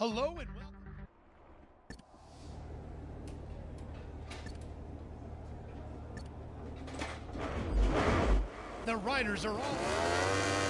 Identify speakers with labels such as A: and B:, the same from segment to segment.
A: Hello and welcome. The riders are all.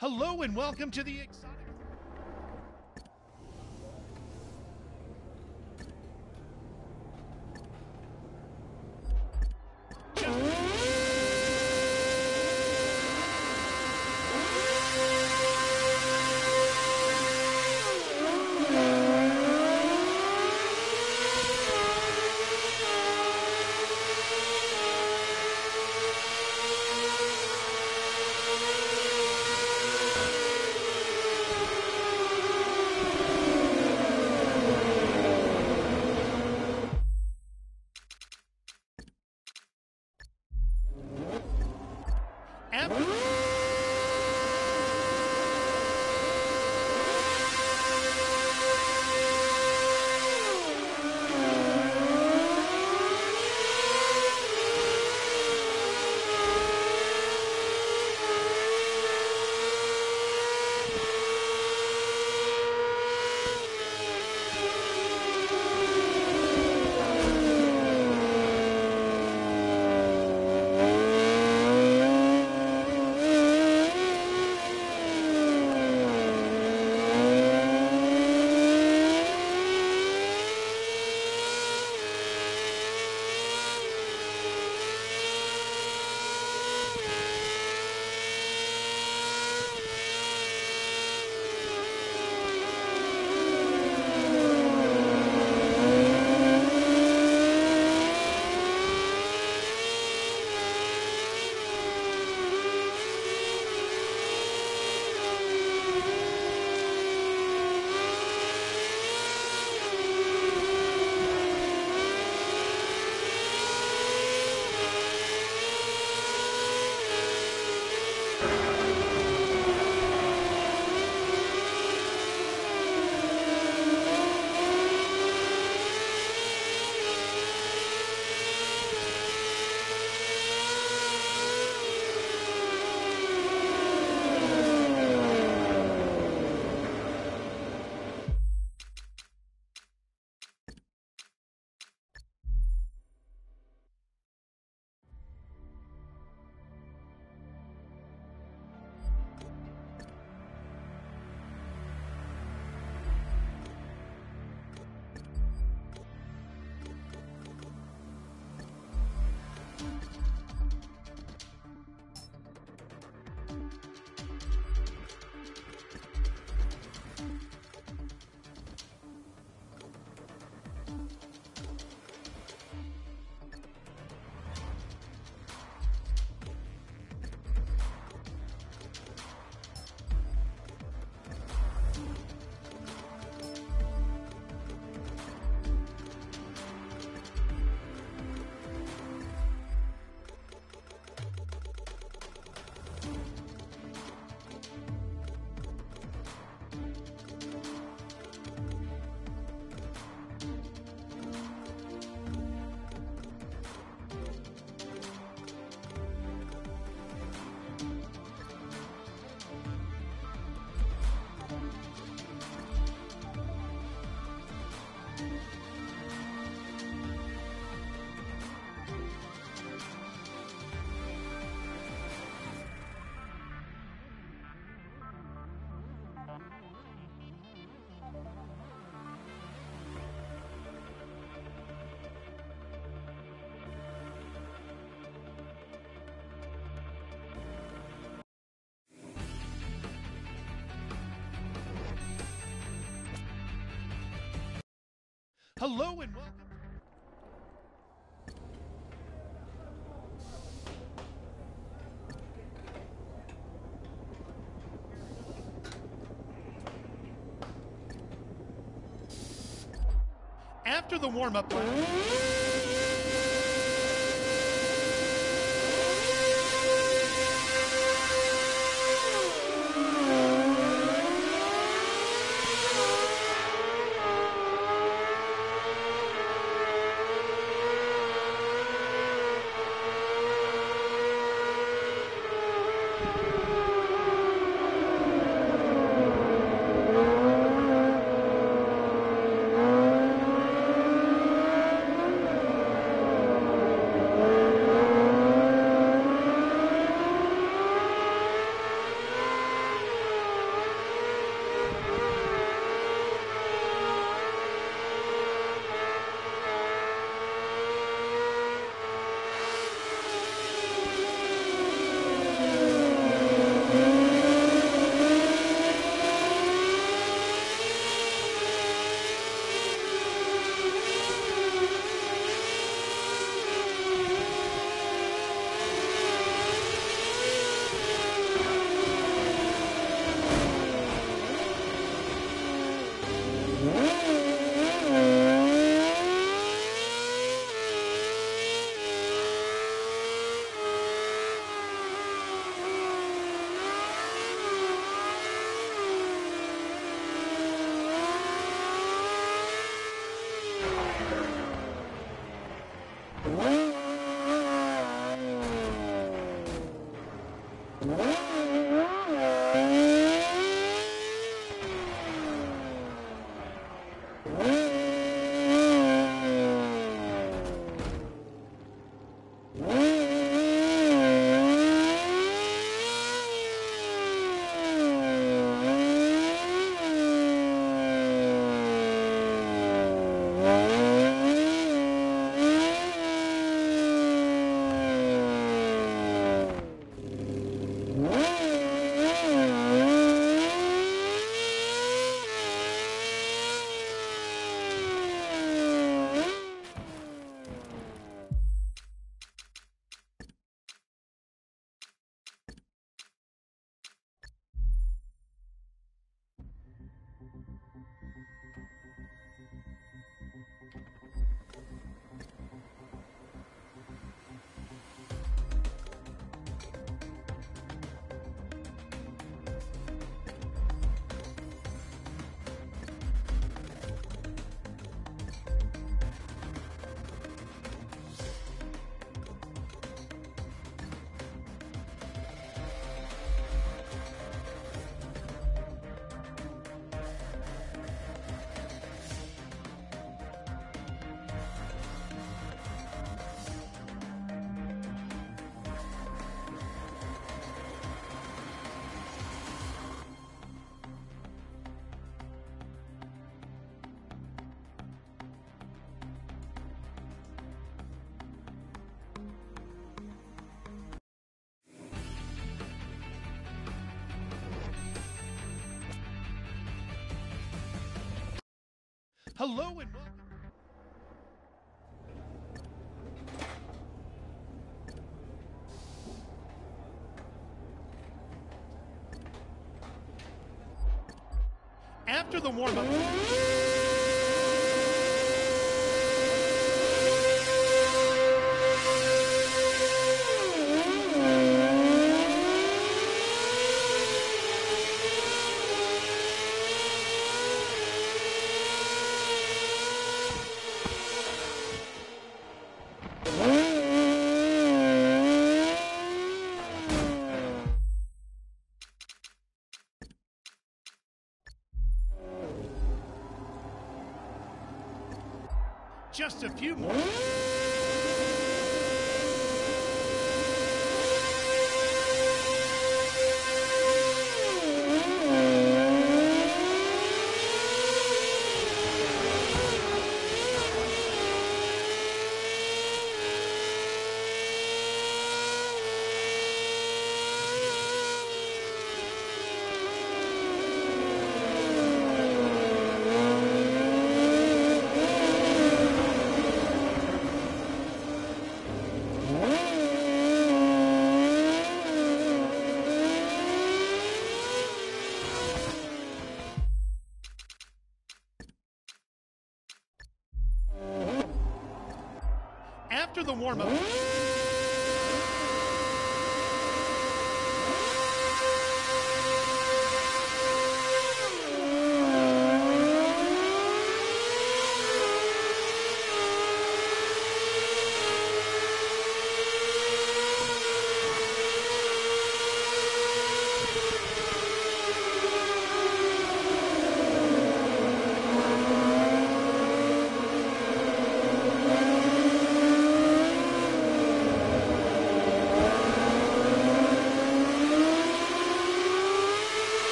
A: Hello and welcome to the. Hello and welcome. After the warm Hello and welcome. After the warm Just a few more. After the warm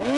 A: up.